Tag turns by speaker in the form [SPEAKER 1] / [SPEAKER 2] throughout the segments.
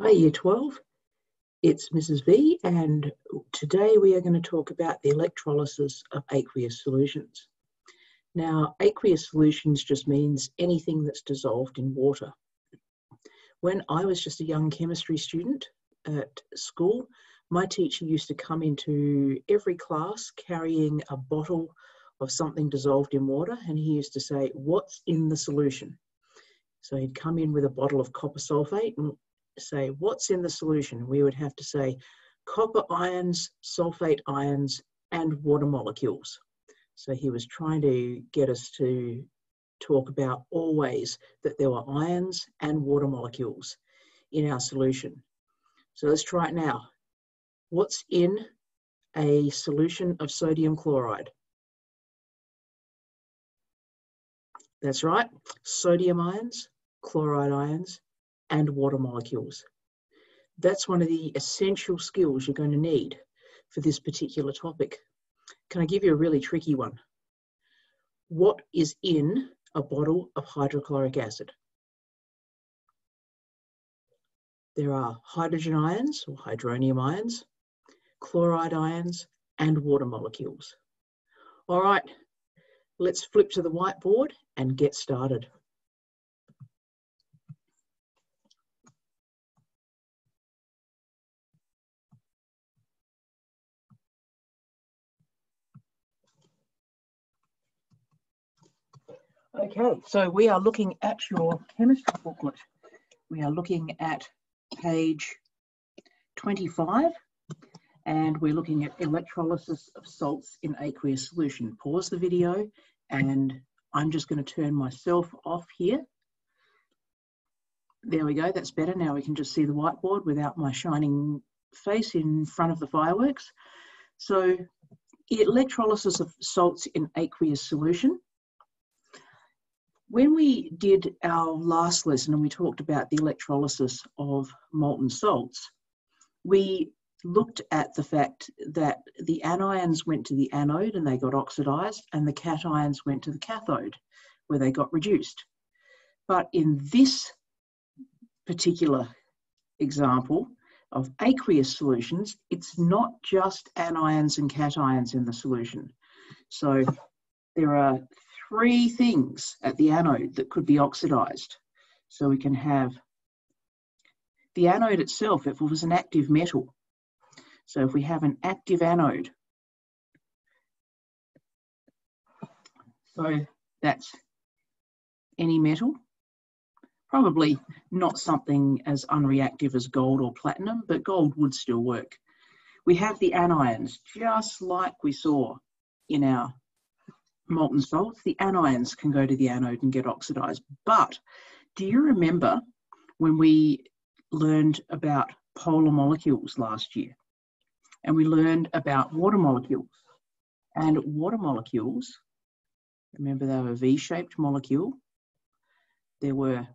[SPEAKER 1] Hi, Year 12. It's Mrs. V, and today we are going to talk about the electrolysis of aqueous solutions. Now, aqueous solutions just means anything that's dissolved in water. When I was just a young chemistry student at school, my teacher used to come into every class carrying a bottle of something dissolved in water, and he used to say, What's in the solution? So he'd come in with a bottle of copper sulfate and say, what's in the solution? We would have to say copper ions, sulfate ions, and water molecules. So he was trying to get us to talk about always that there were ions and water molecules in our solution. So let's try it now. What's in a solution of sodium chloride? That's right, sodium ions, chloride ions, and water molecules. That's one of the essential skills you're going to need for this particular topic. Can I give you a really tricky one? What is in a bottle of hydrochloric acid? There are hydrogen ions or hydronium ions, chloride ions, and water molecules. All right, let's flip to the whiteboard and get started. Okay, so we are looking at your chemistry booklet. We are looking at page 25 and we're looking at electrolysis of salts in aqueous solution. Pause the video and I'm just going to turn myself off here. There we go, that's better. Now we can just see the whiteboard without my shining face in front of the fireworks. So electrolysis of salts in aqueous solution when we did our last lesson and we talked about the electrolysis of molten salts, we looked at the fact that the anions went to the anode and they got oxidized, and the cations went to the cathode where they got reduced. But in this particular example of aqueous solutions, it's not just anions and cations in the solution. So there are three things at the anode that could be oxidized. So we can have the anode itself, if it was an active metal. So if we have an active anode, so that's any metal, probably not something as unreactive as gold or platinum, but gold would still work. We have the anions, just like we saw in our molten salts, the anions can go to the anode and get oxidized. But do you remember when we learned about polar molecules last year? And we learned about water molecules. And water molecules, remember they were a V-shaped molecule. There were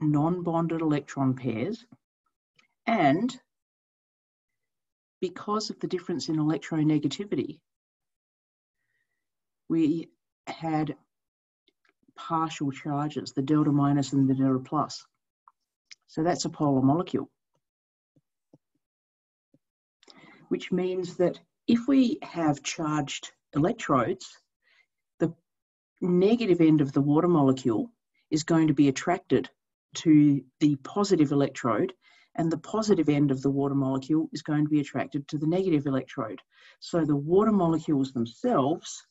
[SPEAKER 1] non-bonded electron pairs. And because of the difference in electronegativity, we had partial charges, the delta minus and the delta plus. So that's a polar molecule. Which means that if we have charged electrodes, the negative end of the water molecule is going to be attracted to the positive electrode and the positive end of the water molecule is going to be attracted to the negative electrode. So the water molecules themselves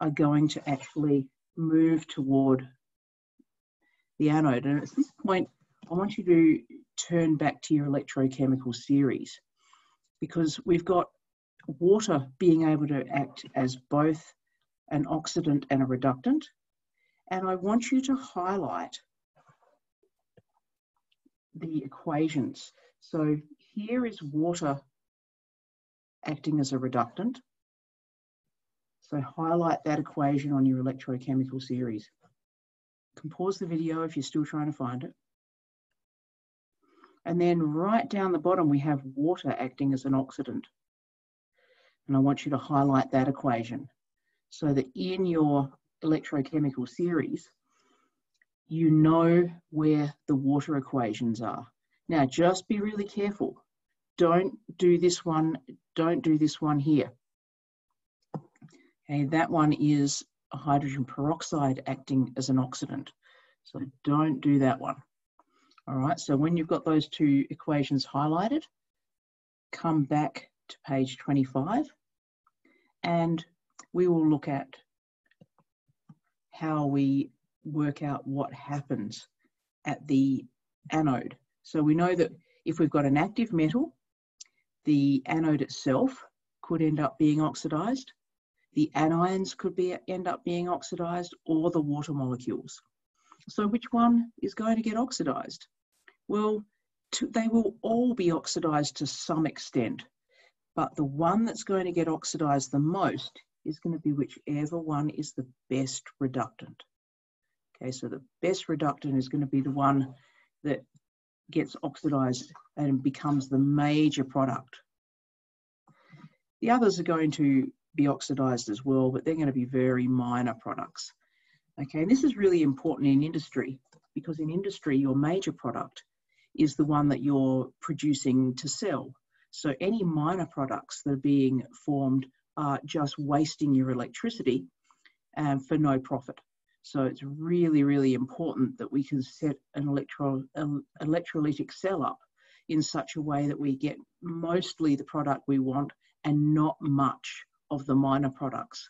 [SPEAKER 1] are going to actually move toward the anode. And at this point, I want you to turn back to your electrochemical series because we've got water being able to act as both an oxidant and a reductant. And I want you to highlight the equations. So here is water acting as a reductant. So highlight that equation on your electrochemical series. You can pause the video if you're still trying to find it. And then right down the bottom, we have water acting as an oxidant. And I want you to highlight that equation so that in your electrochemical series, you know where the water equations are. Now, just be really careful. Don't do this one, don't do this one here. Okay, that one is hydrogen peroxide acting as an oxidant. So don't do that one. All right, so when you've got those two equations highlighted, come back to page 25 and we will look at how we work out what happens at the anode. So we know that if we've got an active metal, the anode itself could end up being oxidized, the anions could be end up being oxidized, or the water molecules. So which one is going to get oxidized? Well, to, they will all be oxidized to some extent, but the one that's going to get oxidized the most is going to be whichever one is the best reductant. Okay, so the best reductant is going to be the one that gets oxidized and becomes the major product. The others are going to be oxidized as well, but they're going to be very minor products. Okay, and this is really important in industry because in industry, your major product is the one that you're producing to sell. So any minor products that are being formed are just wasting your electricity um, for no profit. So it's really, really important that we can set an electro, electrolytic cell up in such a way that we get mostly the product we want and not much of the minor products.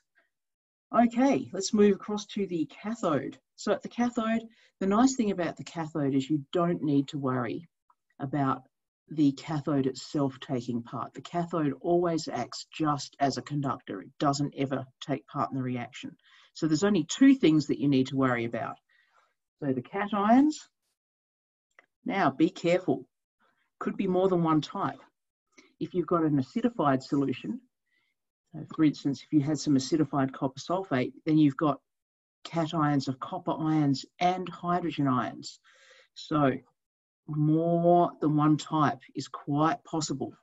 [SPEAKER 1] Okay, let's move across to the cathode. So at the cathode, the nice thing about the cathode is you don't need to worry about the cathode itself taking part. The cathode always acts just as a conductor. It doesn't ever take part in the reaction. So there's only two things that you need to worry about. So the cations, now be careful, could be more than one type. If you've got an acidified solution, so for instance, if you had some acidified copper sulfate, then you've got cations of copper ions and hydrogen ions. So more than one type is quite possible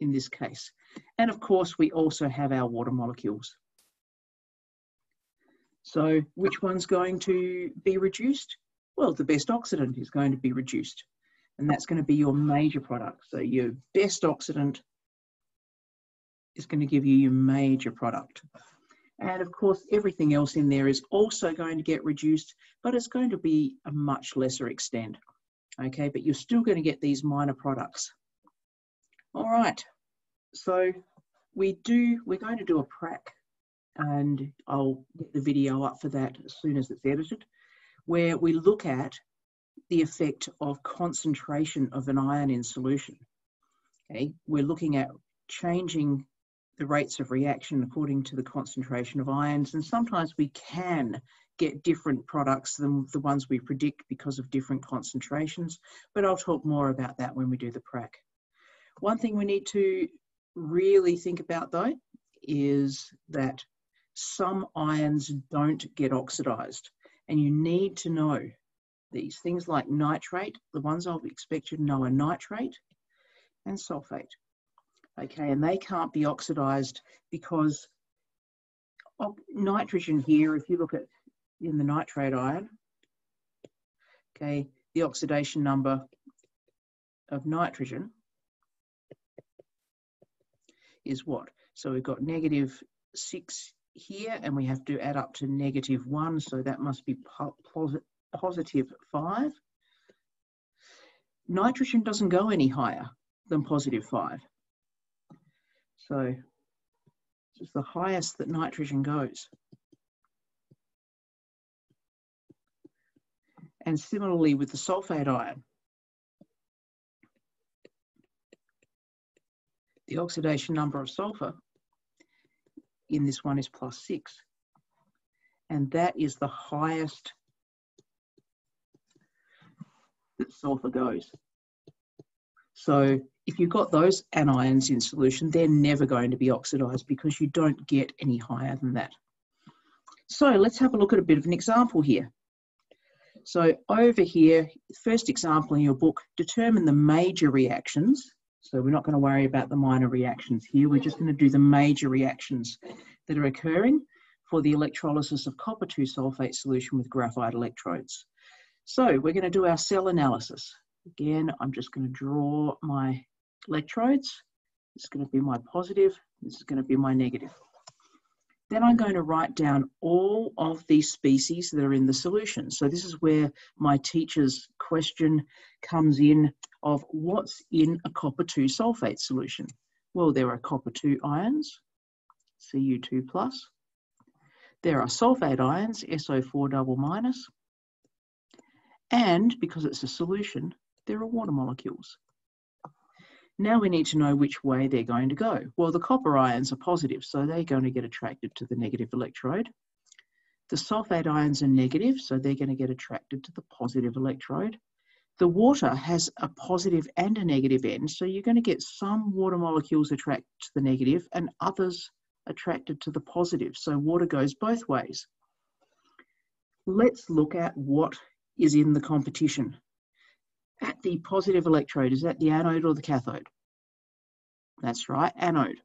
[SPEAKER 1] in this case. And of course, we also have our water molecules. So which one's going to be reduced? Well, the best oxidant is going to be reduced. And that's going to be your major product. So your best oxidant is going to give you your major product. And of course, everything else in there is also going to get reduced, but it's going to be a much lesser extent. Okay, but you're still going to get these minor products. All right, so we do, we're going to do a prac and I'll get the video up for that as soon as it's edited, where we look at the effect of concentration of an ion in solution. Okay, we're looking at changing the rates of reaction according to the concentration of ions, and sometimes we can get different products than the ones we predict because of different concentrations, but I'll talk more about that when we do the prac. One thing we need to really think about though is that some ions don't get oxidized. And you need to know these things like nitrate, the ones I'll expect you to know are nitrate and sulfate. Okay, and they can't be oxidized because nitrogen here, if you look at in the nitrate ion, okay, the oxidation number of nitrogen is what? So we've got negative six here and we have to add up to negative 1, so that must be po positive 5. Nitrogen doesn't go any higher than positive 5. So it's the highest that nitrogen goes. And similarly with the sulfate ion, the oxidation number of sulfur in this one is plus 6. And that is the highest that sulfur goes. So if you've got those anions in solution, they're never going to be oxidized because you don't get any higher than that. So let's have a look at a bit of an example here. So over here, first example in your book, determine the major reactions so we're not going to worry about the minor reactions here. We're just going to do the major reactions that are occurring for the electrolysis of copper 2 sulfate solution with graphite electrodes. So we're going to do our cell analysis. Again, I'm just going to draw my electrodes. This is going to be my positive. This is going to be my negative. Then I'm going to write down all of these species that are in the solution. So this is where my teacher's question comes in of what's in a copper 2 sulfate solution. Well, there are copper 2 ions, Cu2 plus. There are sulfate ions, SO4 double minus. And because it's a solution, there are water molecules. Now we need to know which way they're going to go. Well, the copper ions are positive, so they're going to get attracted to the negative electrode. The sulfate ions are negative, so they're going to get attracted to the positive electrode. The water has a positive and a negative end, so you're going to get some water molecules attracted to the negative and others attracted to the positive. So water goes both ways. Let's look at what is in the competition at the positive electrode. Is that the anode or the cathode? That's right, anode.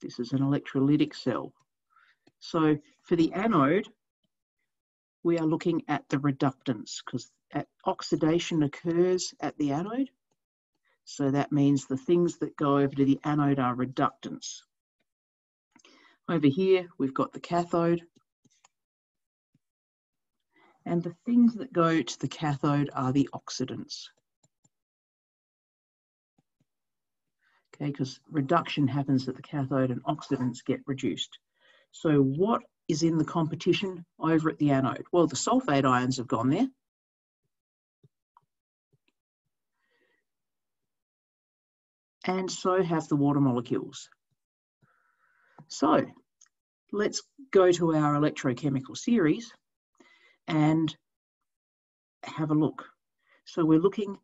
[SPEAKER 1] This is an electrolytic cell. So for the anode, we are looking at the reductants because oxidation occurs at the anode. So that means the things that go over to the anode are reductants. Over here, we've got the cathode. And the things that go to the cathode are the oxidants. Okay, because reduction happens at the cathode and oxidants get reduced. So what is in the competition over at the anode? Well, the sulfate ions have gone there. And so have the water molecules. So let's go to our electrochemical series and have a look. So we're looking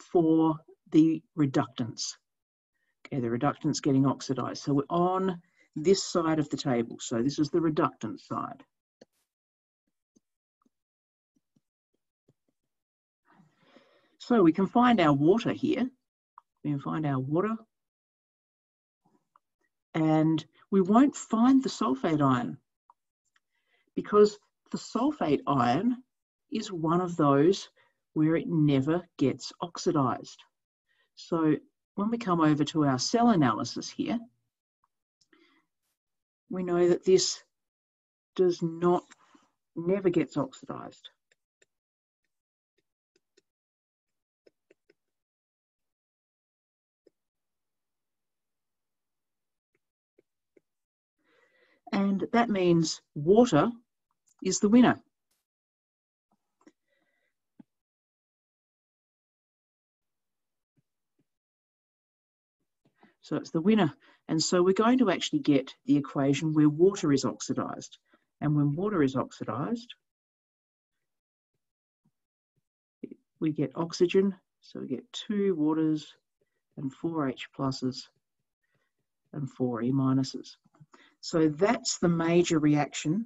[SPEAKER 1] for the reductants. Okay, the reductant's getting oxidized. So we're on this side of the table. So this is the reductant side. So we can find our water here. We can find our water. And we won't find the sulfate ion because the sulfate ion is one of those where it never gets oxidized. So when we come over to our cell analysis here, we know that this does not, never gets oxidized. And that means water is the winner. So it's the winner. And so we're going to actually get the equation where water is oxidized. And when water is oxidized, we get oxygen. So we get two waters and four H pluses and four E minuses. So that's the major reaction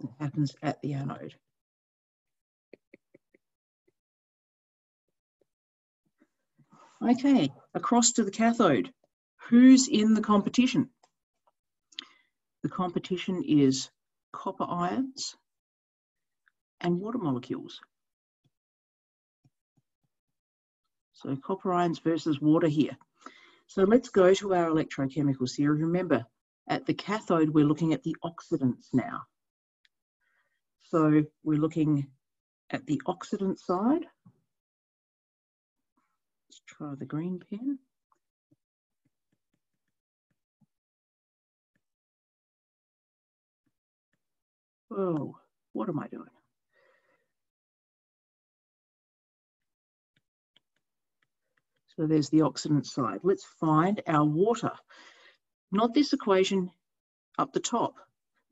[SPEAKER 1] that happens at the anode. Okay, across to the cathode. Who's in the competition? The competition is copper ions and water molecules. So copper ions versus water here. So let's go to our electrochemical series. Remember, at the cathode, we're looking at the oxidants now. So we're looking at the oxidant side. Let's try the green pen. Oh, what am I doing? So there's the oxidant side. Let's find our water. Not this equation up the top.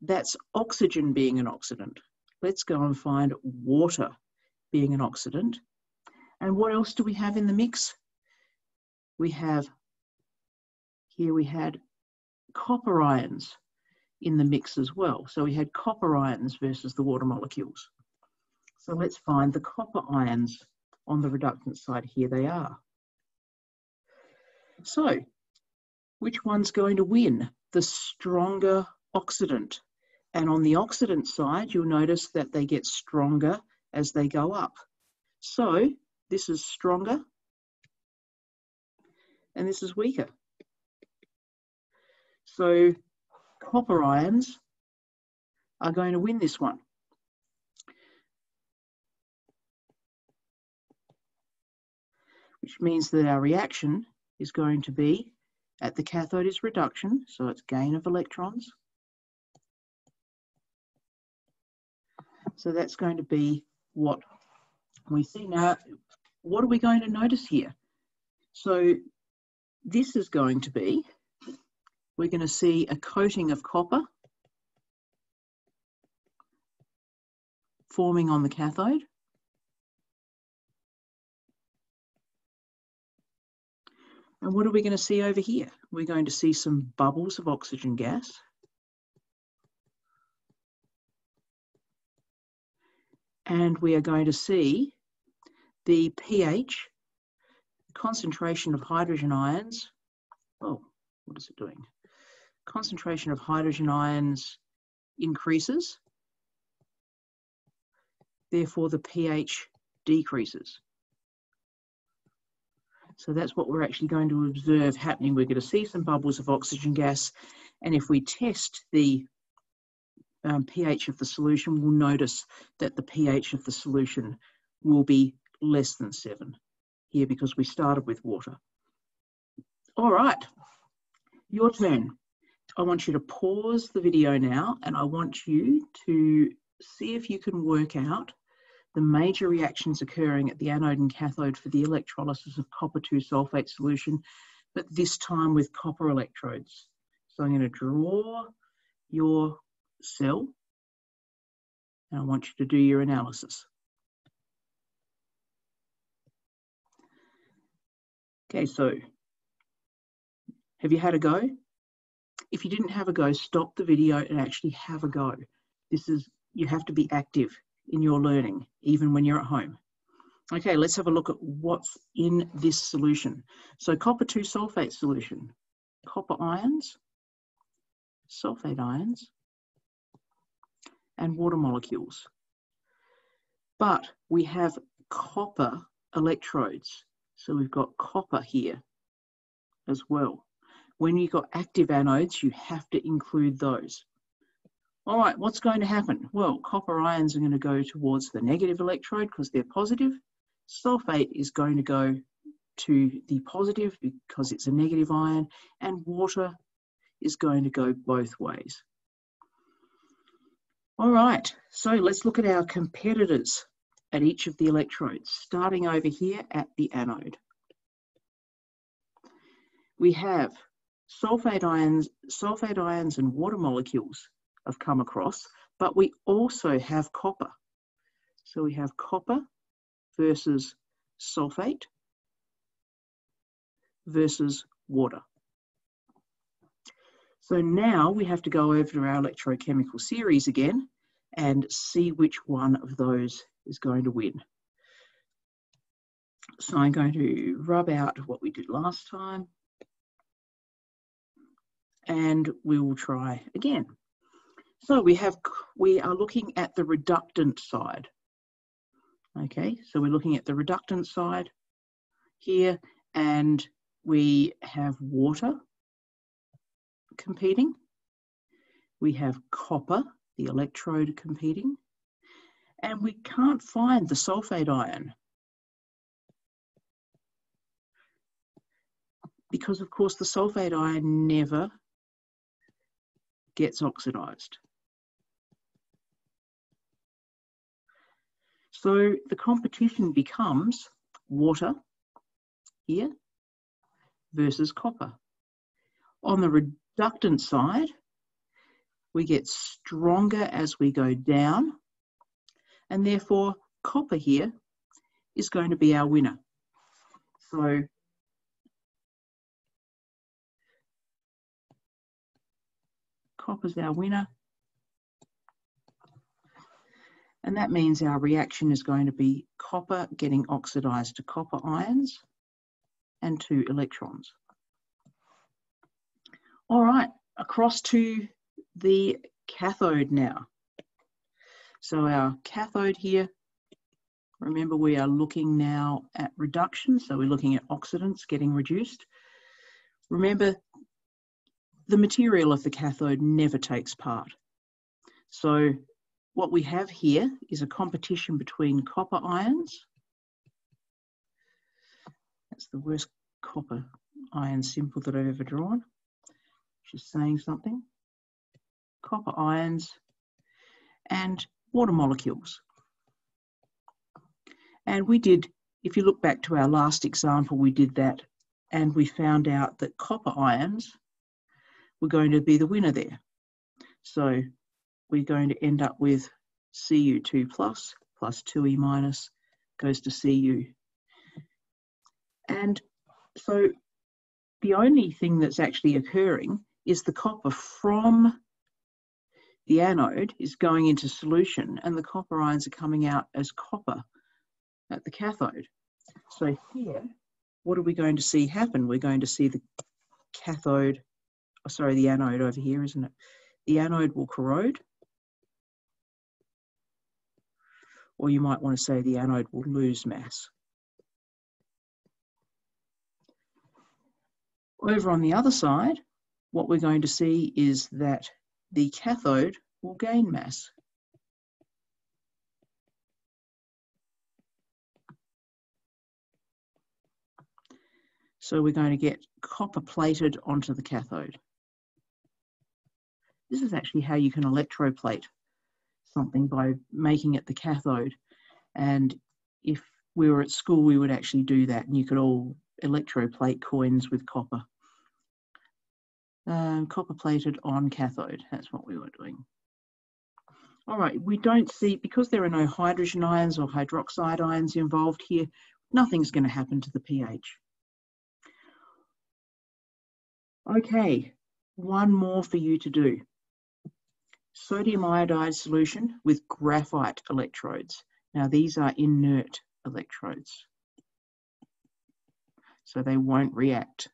[SPEAKER 1] That's oxygen being an oxidant. Let's go and find water being an oxidant. And what else do we have in the mix? We have, here we had copper ions in the mix as well. So we had copper ions versus the water molecules. So let's find the copper ions on the reductant side. Here they are. So which one's going to win? The stronger oxidant. And on the oxidant side, you'll notice that they get stronger as they go up. So this is stronger and this is weaker. So copper ions are going to win this one. Which means that our reaction is going to be at the cathode is reduction, so it's gain of electrons. So that's going to be what we see. Now, what are we going to notice here? So this is going to be, we're going to see a coating of copper forming on the cathode. And what are we going to see over here? We're going to see some bubbles of oxygen gas. And we are going to see the pH, concentration of hydrogen ions. Oh, what is it doing? Concentration of hydrogen ions increases. Therefore, the pH decreases. So that's what we're actually going to observe happening. We're going to see some bubbles of oxygen gas. And if we test the um, pH of the solution, we'll notice that the pH of the solution will be less than seven here because we started with water. All right, your turn. I want you to pause the video now and I want you to see if you can work out the major reactions occurring at the anode and cathode for the electrolysis of copper 2 sulfate solution, but this time with copper electrodes. So I'm going to draw your cell and I want you to do your analysis. Okay, so have you had a go? If you didn't have a go, stop the video and actually have a go. This is, you have to be active in your learning, even when you're at home. Okay, let's have a look at what's in this solution. So copper 2 sulfate solution, copper ions, sulfate ions, and water molecules. But we have copper electrodes. So we've got copper here as well. When you've got active anodes, you have to include those. All right, what's going to happen? Well, copper ions are going to go towards the negative electrode because they're positive. Sulfate is going to go to the positive because it's a negative ion, and water is going to go both ways. All right, so let's look at our competitors at each of the electrodes, starting over here at the anode. We have sulfate ions, sulfate ions and water molecules have come across, but we also have copper. So we have copper versus sulfate versus water. So now we have to go over to our electrochemical series again and see which one of those is going to win. So I'm going to rub out what we did last time and we will try again. So we have, we are looking at the reductant side. Okay, so we're looking at the reductant side here and we have water competing. We have copper, the electrode competing. And we can't find the sulfate ion. Because of course the sulfate ion never gets oxidized. So the competition becomes water here versus copper. On the reductant side, we get stronger as we go down, and therefore copper here is going to be our winner. So copper's our winner, And that means our reaction is going to be copper getting oxidized to copper ions and two electrons. All right, across to the cathode now. So our cathode here, remember we are looking now at reduction, so we're looking at oxidants getting reduced. Remember, the material of the cathode never takes part. So what we have here is a competition between copper ions. That's the worst copper ion symbol that I've ever drawn. Just saying something. Copper ions and water molecules. And we did, if you look back to our last example, we did that and we found out that copper ions were going to be the winner there. So we're going to end up with Cu2 plus plus 2E minus goes to Cu. And so the only thing that's actually occurring is the copper from the anode is going into solution and the copper ions are coming out as copper at the cathode. So here, what are we going to see happen? We're going to see the cathode, oh, sorry, the anode over here, isn't it? The anode will corrode. Or you might want to say the anode will lose mass. Over on the other side, what we're going to see is that the cathode will gain mass. So we're going to get copper plated onto the cathode. This is actually how you can electroplate something by making it the cathode. And if we were at school, we would actually do that and you could all electroplate coins with copper. Um, copper plated on cathode, that's what we were doing. All right, we don't see, because there are no hydrogen ions or hydroxide ions involved here, nothing's going to happen to the pH. Okay, one more for you to do. Sodium iodide solution with graphite electrodes. Now these are inert electrodes, so they won't react.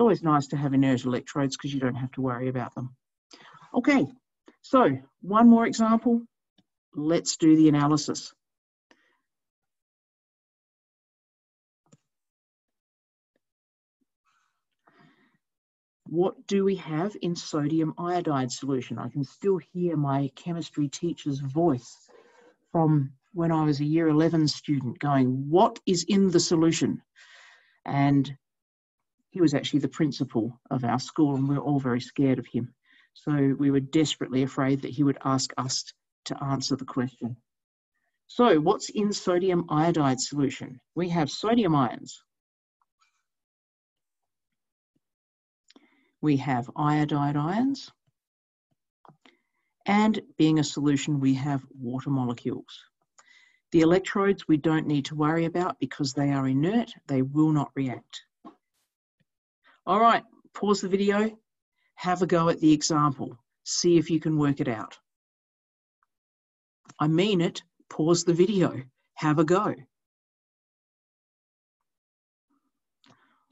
[SPEAKER 1] It's always nice to have inert electrodes because you don't have to worry about them. Okay, so one more example. Let's do the analysis. What do we have in sodium iodide solution? I can still hear my chemistry teacher's voice from when I was a year 11 student going, what is in the solution? And he was actually the principal of our school and we were all very scared of him. So we were desperately afraid that he would ask us to answer the question. So what's in sodium iodide solution? We have sodium ions. we have iodide ions. And being a solution, we have water molecules. The electrodes we don't need to worry about because they are inert, they will not react. All right, pause the video, have a go at the example, see if you can work it out. I mean it, pause the video, have a go.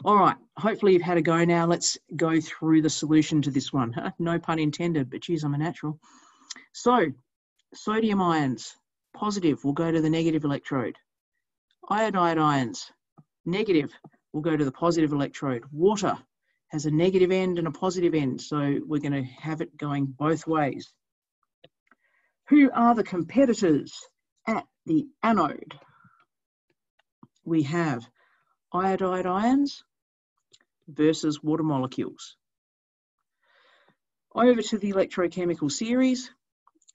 [SPEAKER 1] All right, hopefully you've had a go now. Let's go through the solution to this one. No pun intended, but geez, I'm a natural. So, sodium ions, positive, will go to the negative electrode. Iodide ions, negative, will go to the positive electrode. Water has a negative end and a positive end, so we're going to have it going both ways. Who are the competitors at the anode? We have iodide ions versus water molecules. Over to the electrochemical series,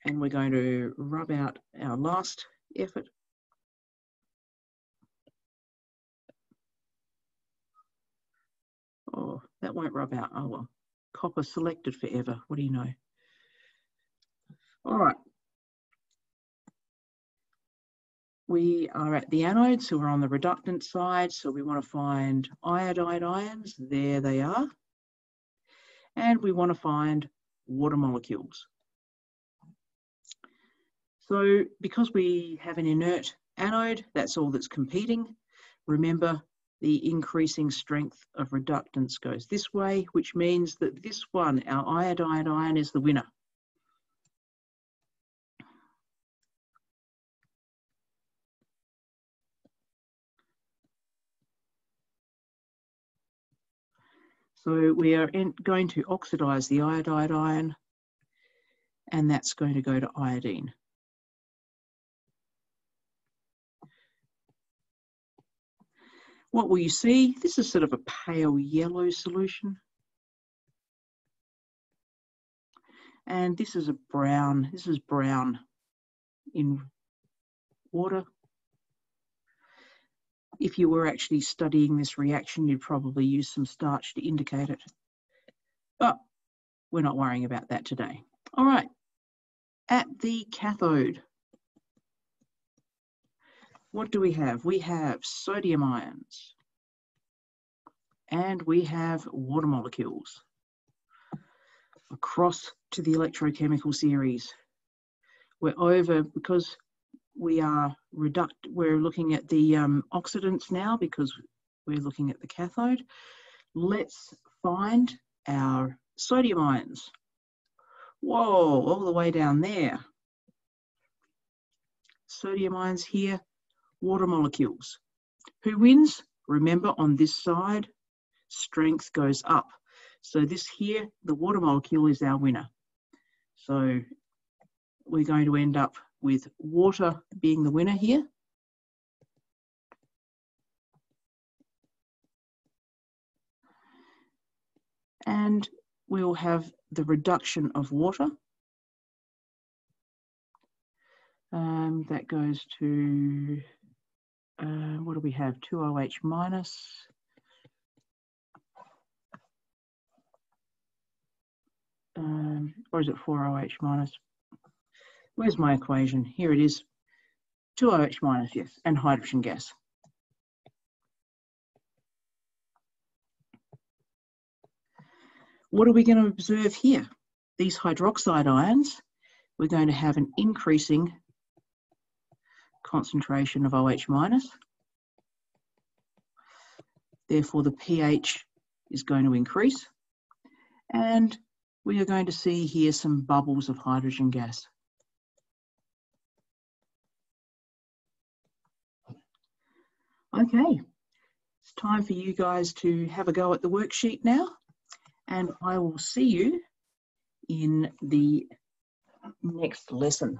[SPEAKER 1] and we're going to rub out our last effort. Oh, that won't rub out. Oh well, copper selected forever. What do you know? All right, we are at the anode, so we're on the reductant side. So we want to find iodide ions. There they are. And we want to find water molecules. So because we have an inert anode, that's all that's competing. Remember, the increasing strength of reductants goes this way, which means that this one, our iodide ion, is the winner. So we are going to oxidize the iodide ion, and that's going to go to iodine. What will you see? This is sort of a pale yellow solution. And this is a brown, this is brown in water if you were actually studying this reaction, you'd probably use some starch to indicate it. But we're not worrying about that today. All right, at the cathode, what do we have? We have sodium ions and we have water molecules across to the electrochemical series. We're over, because we are reduct we're looking at the um, oxidants now because we're looking at the cathode. Let's find our sodium ions. Whoa, all the way down there. Sodium ions here, water molecules. Who wins? Remember on this side, strength goes up. So this here, the water molecule is our winner. So we're going to end up with water being the winner here. And we'll have the reduction of water. Um, that goes to, uh, what do we have? 2OH minus. Um, or is it 4OH minus? Where's my equation? Here it is. 2OH minus, yes, and hydrogen gas. What are we going to observe here? These hydroxide ions, we're going to have an increasing concentration of OH minus. Therefore, the pH is going to increase. And we are going to see here some bubbles of hydrogen gas. Okay, it's time for you guys to have a go at the worksheet now, and I will see you in the next lesson.